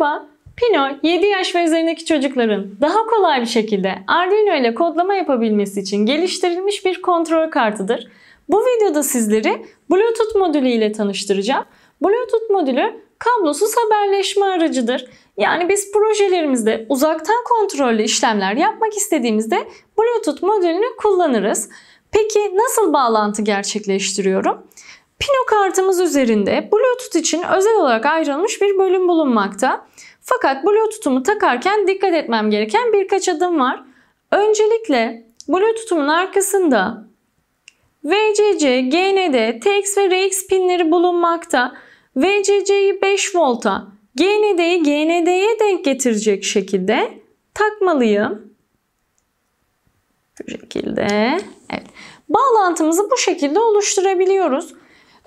Merhaba, Pino 7 yaş ve üzerindeki çocukların daha kolay bir şekilde Arduino ile kodlama yapabilmesi için geliştirilmiş bir kontrol kartıdır. Bu videoda sizleri Bluetooth modülü ile tanıştıracağım. Bluetooth modülü kablosuz haberleşme aracıdır. Yani biz projelerimizde uzaktan kontrollü işlemler yapmak istediğimizde Bluetooth modülünü kullanırız. Peki nasıl bağlantı gerçekleştiriyorum? Pino kartımız üzerinde Bluetooth için özel olarak ayrılmış bir bölüm bulunmakta. Fakat Bluetooth'umu takarken dikkat etmem gereken birkaç adım var. Öncelikle Bluetooth'umun arkasında VCC, GND, TX ve RX pinleri bulunmakta. VCC'yi 5 volta, GND'yi GND'ye denk getirecek şekilde takmalıyım. Bu şekilde. Evet. Bağlantımızı bu şekilde oluşturabiliyoruz.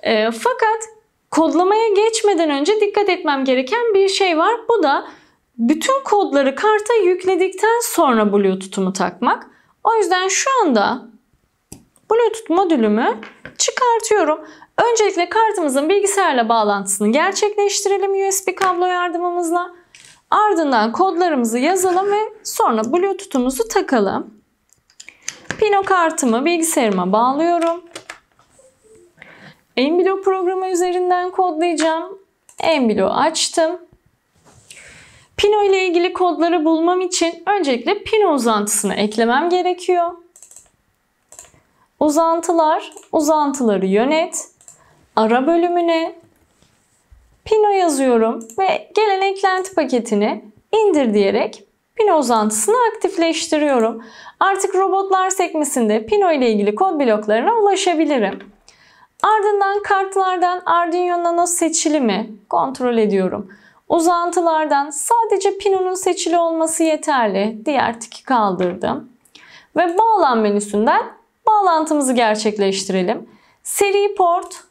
E, fakat kodlamaya geçmeden önce dikkat etmem gereken bir şey var. Bu da bütün kodları karta yükledikten sonra Bluetooth'umu takmak. O yüzden şu anda Bluetooth modülümü çıkartıyorum. Öncelikle kartımızın bilgisayarla bağlantısını gerçekleştirelim USB kablo yardımımızla. Ardından kodlarımızı yazalım ve sonra Bluetooth'umuzu takalım. Pino kartımı bilgisayarıma bağlıyorum. Embilo programı üzerinden kodlayacağım. Embilo açtım. Pino ile ilgili kodları bulmam için öncelikle Pino uzantısını eklemem gerekiyor. Uzantılar, uzantıları yönet. Ara bölümüne Pino yazıyorum ve gelen eklenti paketini indir diyerek Pino uzantısını aktifleştiriyorum. Artık robotlar sekmesinde Pino ile ilgili kod bloklarına ulaşabilirim. Ardından kartlardan Arduino Nano seçili mi kontrol ediyorum. Uzantılardan sadece Pino'nun seçili olması yeterli. Diğer tiki kaldırdım. Ve bağlan menüsünden bağlantımızı gerçekleştirelim. Seri port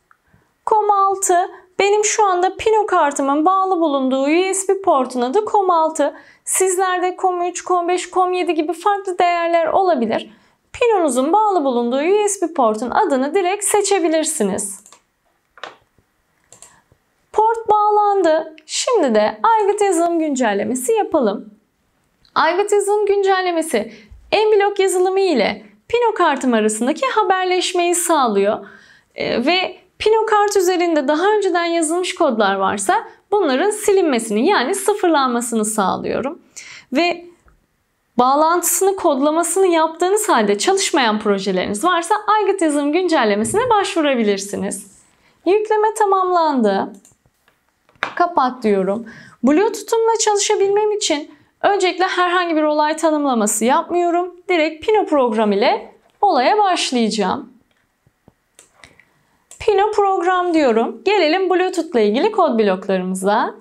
COM6 benim şu anda Pino kartımın bağlı bulunduğu USB portun adı COM6. Sizlerde COM3, COM5, COM7 gibi farklı değerler olabilir. Pinonuzun bağlı bulunduğu USB portun adını direkt seçebilirsiniz. Port bağlandı. Şimdi de aygıt yazılım güncellemesi yapalım. Aygıt yazılım güncellemesi en yazılımı ile Pino kartım arasındaki haberleşmeyi sağlıyor. Ee, ve Pino kart üzerinde daha önceden yazılmış kodlar varsa bunların silinmesini yani sıfırlanmasını sağlıyorum. Ve bağlantısını, kodlamasını yaptığınız halde çalışmayan projeleriniz varsa aygıt yazılım güncellemesine başvurabilirsiniz. Yükleme tamamlandı. Kapat diyorum. Bluetooth'umla çalışabilmem için öncelikle herhangi bir olay tanımlaması yapmıyorum. Direkt Pino program ile olaya başlayacağım. Pino program diyorum. Gelelim Bluetooth ile ilgili kod bloklarımıza.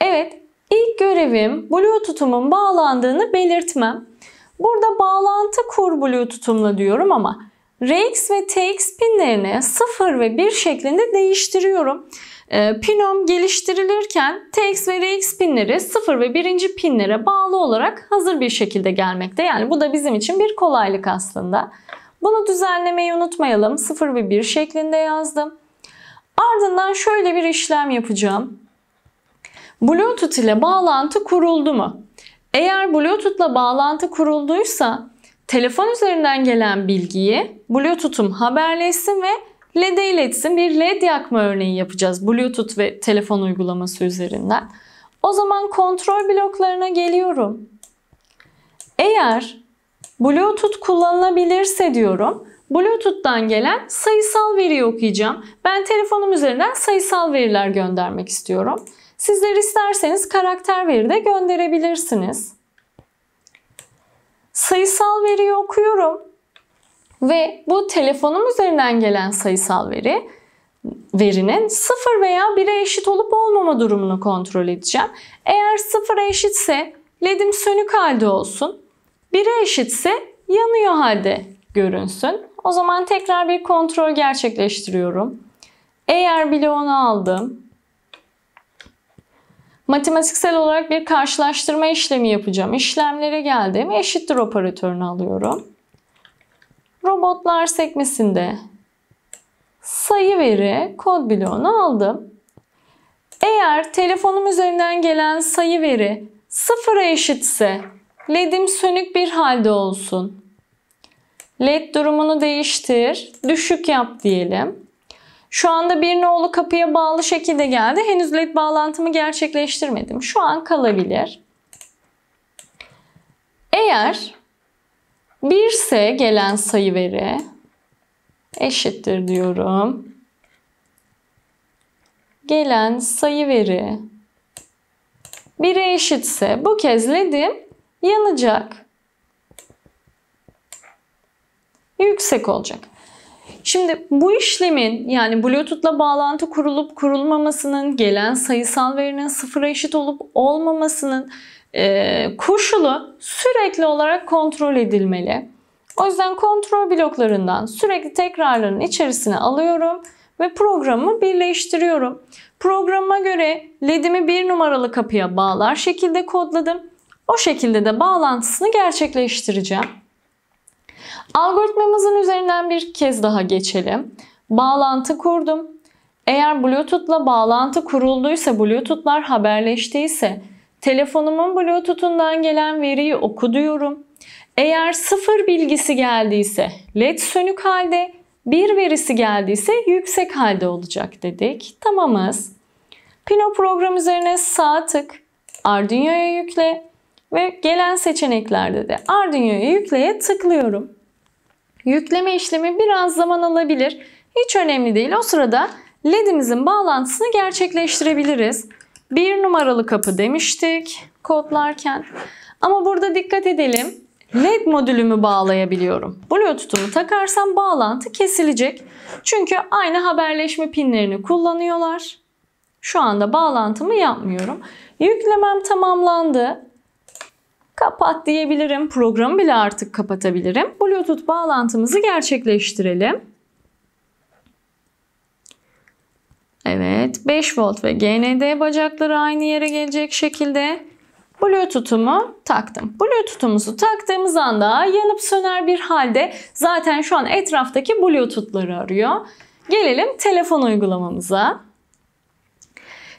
Evet, İlk görevim Bluetooth'umun bağlandığını belirtmem. Burada bağlantı kur Bluetooth'umla diyorum ama RX ve TX pinlerini 0 ve 1 şeklinde değiştiriyorum. Ee, Pinom geliştirilirken TX ve RX pinleri 0 ve 1. pinlere bağlı olarak hazır bir şekilde gelmekte. Yani bu da bizim için bir kolaylık aslında. Bunu düzenlemeyi unutmayalım. 0 ve 1 şeklinde yazdım. Ardından şöyle bir işlem yapacağım. Bluetooth ile bağlantı kuruldu mu? Eğer Bluetooth ile bağlantı kurulduysa telefon üzerinden gelen bilgiyi Bluetooth'um haberleşsin ve LED'e iletsin. Bir LED yakma örneği yapacağız Bluetooth ve telefon uygulaması üzerinden. O zaman kontrol bloklarına geliyorum. Eğer Bluetooth kullanılabilirse diyorum. Bluetooth'tan gelen sayısal veriyi okuyacağım. Ben telefonum üzerinden sayısal veriler göndermek istiyorum. Sizler isterseniz karakter veri de gönderebilirsiniz. Sayısal veriyi okuyorum ve bu telefonum üzerinden gelen sayısal veri verinin 0 veya 1'e eşit olup olmama durumunu kontrol edeceğim. Eğer 0'a eşitse ledim sönük halde olsun. 1'e eşitse yanıyor halde görünsün. O zaman tekrar bir kontrol gerçekleştiriyorum. Eğer bloğunu aldım matematiksel olarak bir karşılaştırma işlemi yapacağım. İşlemlere geldim. Eşittir operatörünü alıyorum. Robotlar sekmesinde sayı veri kod bloğunu aldım. Eğer telefonum üzerinden gelen sayı veri sıfıra eşitse LED'im sönük bir halde olsun. LED durumunu değiştir. Düşük yap diyelim. Şu anda bir nolu kapıya bağlı şekilde geldi. Henüz led bağlantımı gerçekleştirmedim. Şu an kalabilir. Eğer 1 ise gelen sayı veri eşittir diyorum. Gelen sayı veri 1'e eşitse bu kez ledim yanacak. Yüksek olacak. Şimdi bu işlemin yani Bluetooth'la bağlantı kurulup kurulmamasının, gelen sayısal verinin sıfıra eşit olup olmamasının e, koşulu sürekli olarak kontrol edilmeli. O yüzden kontrol bloklarından sürekli tekrarların içerisine alıyorum ve programı birleştiriyorum. Programıma göre LED'imi bir numaralı kapıya bağlar şekilde kodladım. O şekilde de bağlantısını gerçekleştireceğim. Algoritmamızın üzerinden bir kez daha geçelim. Bağlantı kurdum. Eğer Bluetooth'la bağlantı kurulduysa, Bluetooth'lar haberleştiyse telefonumun Bluetooth'undan gelen veriyi oku diyorum. Eğer sıfır bilgisi geldiyse led sönük halde, bir verisi geldiyse yüksek halde olacak dedik. Tamamız. Pino program üzerine sağ tık, Arduino'ya yükle ve gelen seçeneklerde de Arduino'ya yükleye tıklıyorum. Yükleme işlemi biraz zaman alabilir. Hiç önemli değil. O sırada LED'imizin bağlantısını gerçekleştirebiliriz. Bir numaralı kapı demiştik kodlarken. Ama burada dikkat edelim. LED modülümü bağlayabiliyorum. Bluetooth'umu takarsam bağlantı kesilecek. Çünkü aynı haberleşme pinlerini kullanıyorlar. Şu anda bağlantımı yapmıyorum. Yüklemem tamamlandı. Kapat diyebilirim. Programı bile artık kapatabilirim. Bluetooth bağlantımızı gerçekleştirelim. Evet 5 volt ve GND bacakları aynı yere gelecek şekilde Bluetooth'umu taktım. Bluetooth'umuzu taktığımız anda yanıp söner bir halde zaten şu an etraftaki Bluetooth'ları arıyor. Gelelim telefon uygulamamıza.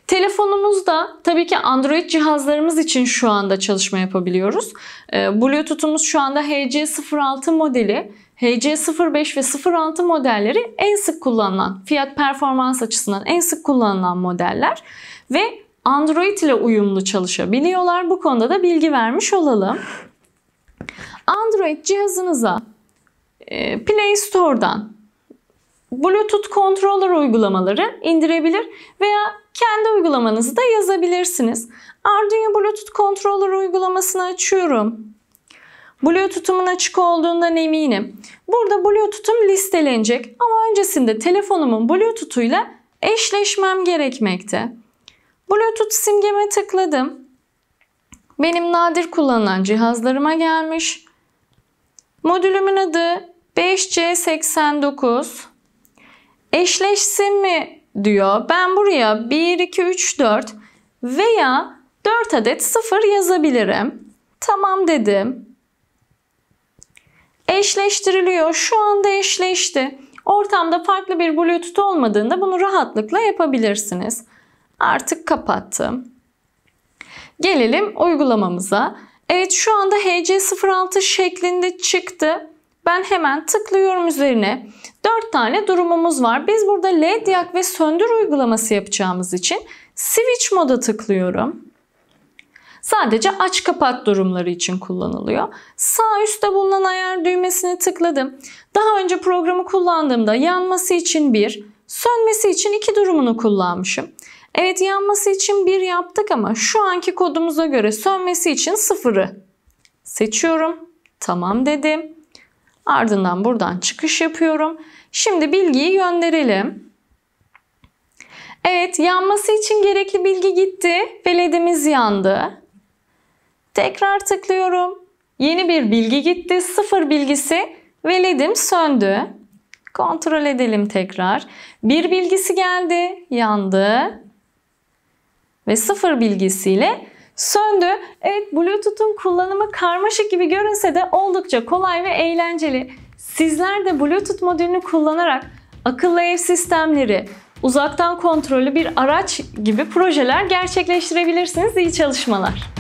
Telefonumuzda tabii ki Android cihazlarımız için şu anda çalışma yapabiliyoruz. Ee, Bluetooth'umuz şu anda HC06 modeli. HC05 ve 06 modelleri en sık kullanılan, fiyat performans açısından en sık kullanılan modeller ve Android ile uyumlu çalışabiliyorlar. Bu konuda da bilgi vermiş olalım. Android cihazınıza e, Play Store'dan Bluetooth controller uygulamaları indirebilir veya kendi uygulamanızı da yazabilirsiniz. Arduino Bluetooth controller uygulamasını açıyorum. Bluetooth'umun açık olduğundan eminim. Burada Bluetooth'um listelenecek ama öncesinde telefonumun Bluetooth'uyla eşleşmem gerekmekte. Bluetooth simgeme tıkladım. Benim nadir kullanılan cihazlarıma gelmiş. Modülümün adı 5C89. Eşleşsin mi diyor. Ben buraya 1, 2, 3, 4 veya 4 adet 0 yazabilirim. Tamam dedim. Eşleştiriliyor. Şu anda eşleşti. Ortamda farklı bir Bluetooth olmadığında bunu rahatlıkla yapabilirsiniz. Artık kapattım. Gelelim uygulamamıza. Evet şu anda HC06 şeklinde çıktı. Ben hemen tıklıyorum üzerine. 4 tane durumumuz var. Biz burada LED yak ve söndür uygulaması yapacağımız için switch moda tıklıyorum. Sadece aç kapat durumları için kullanılıyor. Sağ üstte bulunan ayar düğmesini tıkladım. Daha önce programı kullandığımda yanması için bir, sönmesi için iki durumunu kullanmışım. Evet yanması için bir yaptık ama şu anki kodumuza göre sönmesi için sıfırı seçiyorum. Tamam dedim. Ardından buradan çıkış yapıyorum. Şimdi bilgiyi gönderelim. Evet yanması için gerekli bilgi gitti ve yandı. Tekrar tıklıyorum. Yeni bir bilgi gitti. Sıfır bilgisi ve söndü. Kontrol edelim tekrar. Bir bilgisi geldi, yandı. Ve sıfır bilgisiyle söndü. Evet Bluetooth'un kullanımı karmaşık gibi görünse de oldukça kolay ve eğlenceli. Sizler de Bluetooth modülünü kullanarak akıllı ev sistemleri, uzaktan kontrollü bir araç gibi projeler gerçekleştirebilirsiniz. İyi çalışmalar.